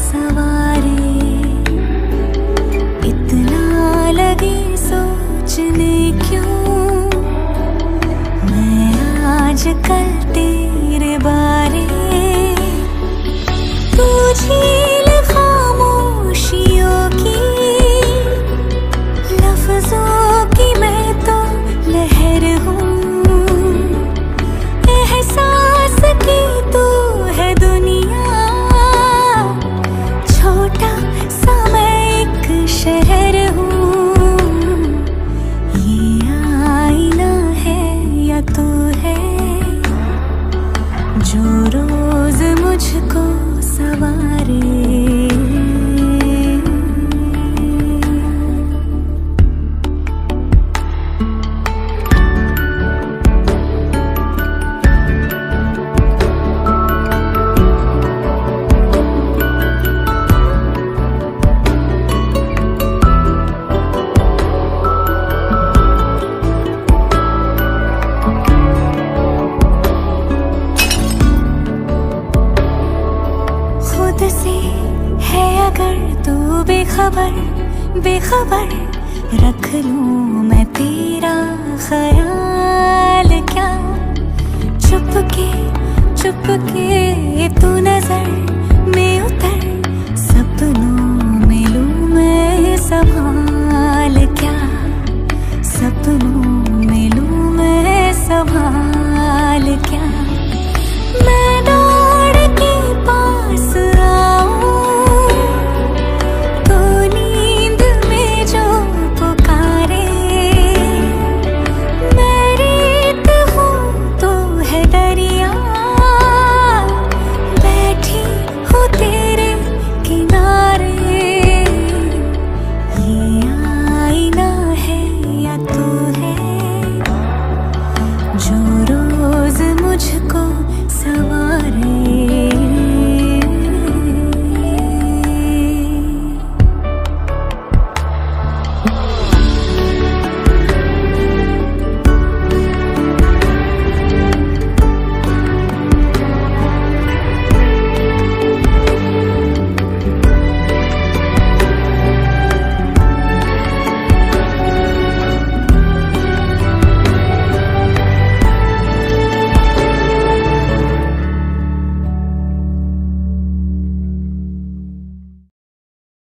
सवारे। इतना लगे सोचने क्यों? मैं आज कल तेरे बारे। तू बेखबर बेखबर रख लूँ मैं तेरा ख्याल क्या? चुप के चुप के तू